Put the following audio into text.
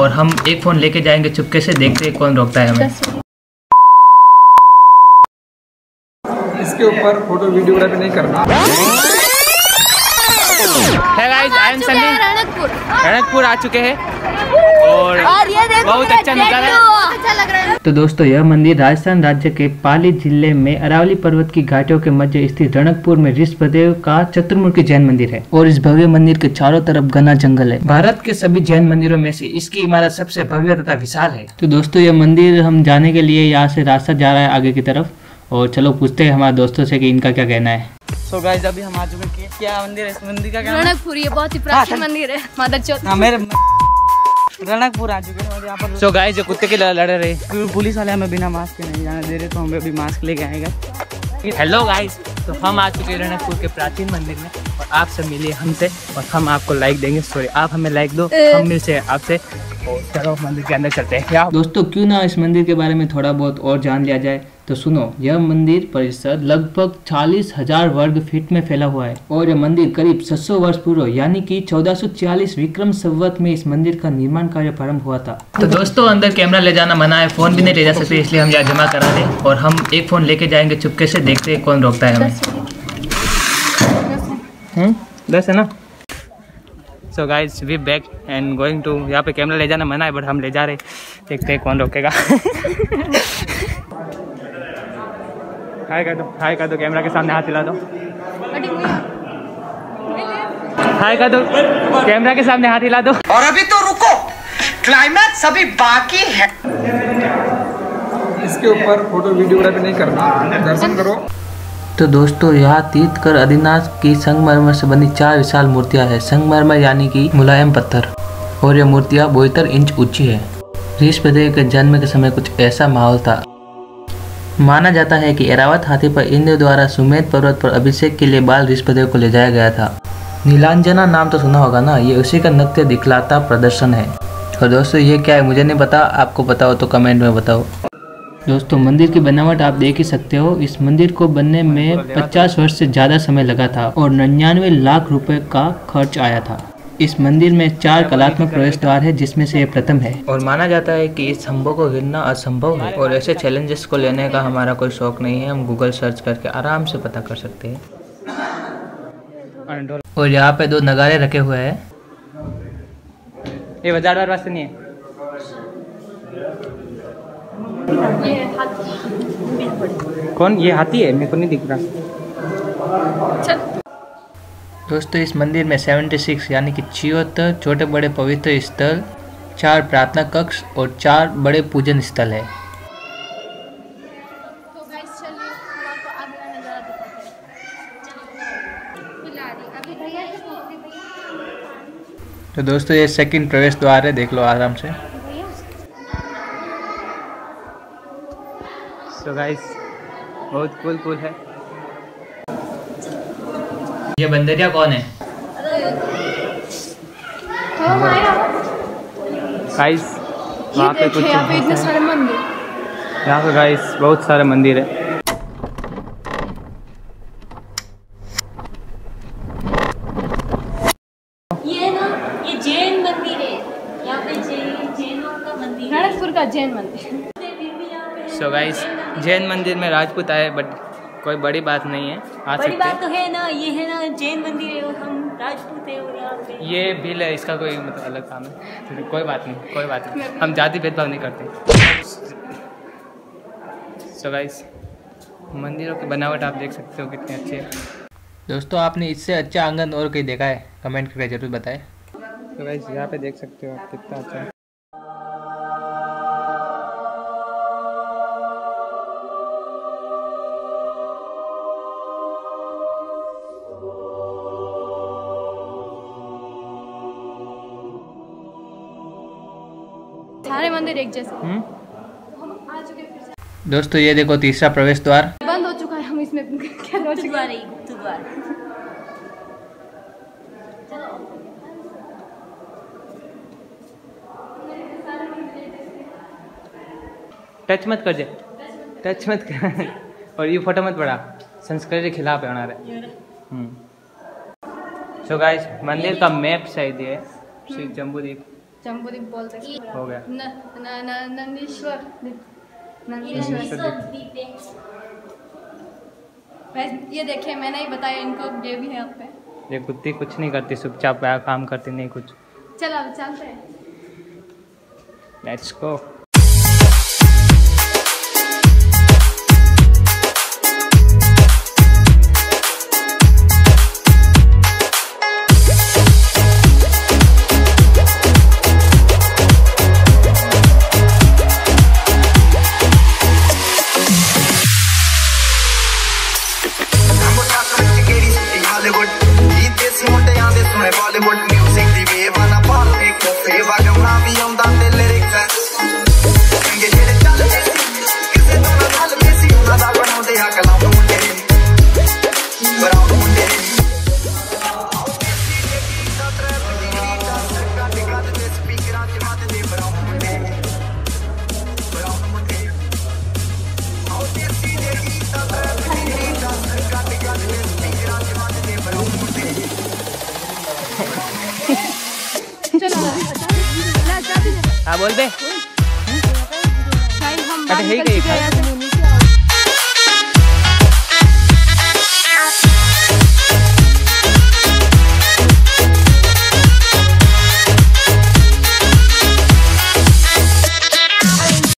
और हम एक फ़ोन लेके जाएँगे चुपके से देखते हैं कौन रोकता है हमें। इसके ऊपर फ़ोटो वीडियो नहीं करना। है guys I am Sunny Ranakpur. Ranakpur आ चुके हैं। और और ये देखो बहुत अच्छा नज़ारा है। बहुत अच्छा लग रहा है। तो दोस्तों यह मंदिर राजस्थान राज्य के पाली ज़िले में अरावली पर्वत की घाटियों के मध्य स्थित रणकपुर में ऋषभदेव का चतुर्मुखी जैन मंदिर है और इस भव्य मंदिर के चारों तरफ़ घना जंगल है। भारत के सभी जैन मंदिरों में से इसकी इमारत सबसे भव्य तथा विशाल है। तो दोस्तों यह मंदिर हम जाने के लिए यहाँ से रास्ता जा रहा है आगे की तरफ़ और चलो पूछते हैं हमारे दोस्तों से कि इनका क्या कहना है। सो गाइस अभी हम आ चुके हैं क्या मंदिर है? इस मंदिर का क्या नाम है? रणकपुर ये बहुत ही प्राचीन मंदिर है मदर चौथ। हाँ मेरे रणकपुर आ चुके हैं और यहाँ पर सो गाइस जो कुत्ते के लड़ लड़ रहे क्योंकि पुलिस वाले हमें बिना मास्क के नहीं जाने दे रहे तो हमें अभी मास्क लेके आएगा। हेलो गाइस तो हम आ चुके हैं रनकपुर के प्राचीन मंदिर में और आप सब मिलिए हमसे और हम आपको लाइक देंगे। सॉरी आप हमें लाइक दो हम मिलते हैं आपसे। चलो मंदिर के अंदर चलते हैं। दोस्तों क्यों ना इस मंदिर के बारे में थोड़ा बहुत और जान लिया जाए? तो सुनो यह मंदिर परिसर लगभग चालीस हज़ार वर्ग फीट में फैला हुआ है और यह मंदिर करीब 600 वर्ष पूर्व यानी कि 1440 विक्रम संवत में इस मंदिर का निर्माण कार्य प्रारंभ हुआ था। तो दोस्तों अंदर कैमरा ले जाना मना है फ़ोन भी नहीं ले जा सकते इसलिए हम यहाँ जमा करा दें और हम एक फ़ोन लेके जाएँगे चुपके से देखते हैं कौन रोकता है हमें। हम्म? दस है ना? So guys we back and going to यहाँ पे कैमरा ले जाना मना है बट हम ले जा रहे देखते हैं कौन रोकेगा। हाय कर दो हाय कर दो कैमरा के सामने हाथ हिला दो। हाय कर दो कैमरा के सामने हाथ हिला दो। और अभी तो रुको क्लाइमैक्स अभी बाकी है। इसके ऊपर फ़ोटो वीडियोग्राफी नहीं करना। दर्शन करो। तो दोस्तों, यहाँ तीर्थकर आदिनाथ की संगमरमर से बनी चार विशाल मूर्तियाँ हैं। संगमरमर यानी कि मुलायम पत्थर। और यह मूर्तियाँ बहत्तर इंच ऊँची है। ऋषभदेव के जन्म के समय कुछ ऐसा माहौल था। माना जाता है कि एरावत हाथी पर इंद्र द्वारा सुमेध पर्वत पर अभिषेक के लिए बाल ऋषभदेव को ले जाया गया था। नीलांजना नाम तो सुना होगा ना? ये उसी का नृत्य दिखलाता प्रदर्शन है। और दोस्तों, ये क्या है मुझे नहीं पता। आपको पता हो तो कमेंट में बताओ। दोस्तों मंदिर की बनावट आप देख ही सकते हो। इस मंदिर को बनने में 50 वर्ष से ज़्यादा समय लगा था और निन्यानवे लाख रुपए का खर्च आया था। इस मंदिर में चार कलात्मक प्रवेश द्वार है जिसमें से ये प्रथम है। और माना जाता है कि इस स्तंभों को गिरना असंभव है और ऐसे चैलेंजेस को लेने का हमारा कोई शौक नहीं है। हम गूगल सर्च करके आराम से पता कर सकते हैं। और यहाँ पे दो नगारे रखे हुए हैं। ये बाज़ार वास्ते नहीं है। कौन? ये हाथी है मेरे को नहीं दिख रहा। दोस्तों इस मंदिर में 76 यानी कि छिहत्तर छोटे बड़े पवित्र स्थल चार प्रार्थना कक्ष और चार बड़े पूजन स्थल है। तो नज़ारा दिखाते हैं। तो दोस्तों ये सेकंड प्रवेश द्वार है देख लो आराम से। सो गाइस बहुत कूल कूल है। ये बंदरिया कौन है? गाइस वहाँ पे कुछ यहाँ पे इतने सारे मंदिर। यहाँ पे गाइस बहुत सारे मंदिर है। ये ना ये जैन मंदिर है। यहाँ पे जैन जैनों का मंदिर है। रणकपुर का जैन मंदिर। फिर भी यहाँ पे सो गाइस जैन मंदिर में राजपूत आए बट कोई बड़ी बात नहीं है आ बड़ी बात तो है ना ये है ना जैन मंदिर है और हम राजपूत है और यहाँ पे ये बिल है इसका कोई मतलब अलग काम है। कोई बात नहीं कोई बात नहीं। हम जाति भेदभाव नहीं करते। सो गाइस मंदिरों की बनावट आप देख सकते हो कितनी अच्छी है। दोस्तों आपने इससे अच्छा आँगन और कहीं देखा है? कमेंट करके ज़रूर बताएँ। तो गाइस यहाँ पे देख सकते हो आप कितना अच्छा है सारे मंदिर एक जैसे। हम्म? हम आ चुके हैं फिर से। दोस्तों ये देखो तीसरा प्रवेश द्वार बंद हो चुका है हम इसमें क्या हो चुका है। टच मत कर जे। टच मत कर। और ये फ़ोटो मत पड़ा संस्कृति के खिलाफ है हमारे। सो गाइस मंदिर का मैप शायद ये श्री जम्बूदीप बोल सकते हो गया न न न नंदीश्वर नंदीश्वर ये देखिए मैंने ही बताया इनको ये भी है पे ये कुत्ती कुछ नहीं करती चुपचाप काम करती नहीं कुछ। चलो चलते हैं। लेट्स गो हाँ बोल बे। अरे